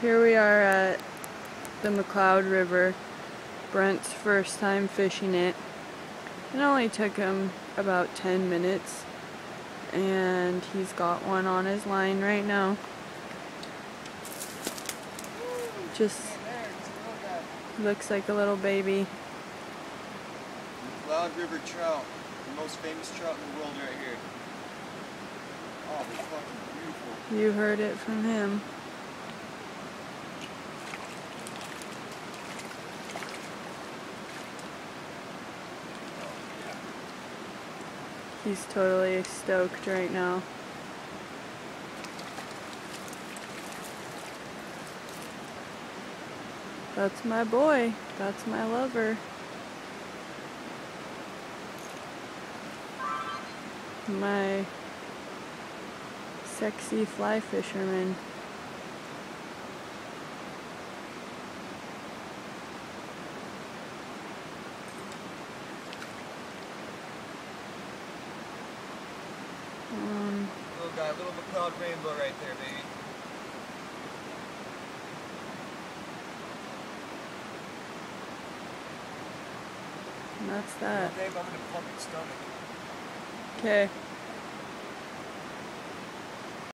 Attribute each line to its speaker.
Speaker 1: Here we are at the McCloud River. Brent's first time fishing it. It only took him about 10 minutes and he's got one on his line right now. Just looks like a little baby.
Speaker 2: McCloud River trout, the most famous trout in the world right here. Oh, they're fucking beautiful.
Speaker 1: You heard it from him. He's totally stoked right now. That's my boy. That's my lover. My sexy fly fisherman. Um,
Speaker 2: Little little rainbow right there, baby.
Speaker 1: and that's that.
Speaker 2: Dave, I'm gonna pump stomach.
Speaker 1: Okay.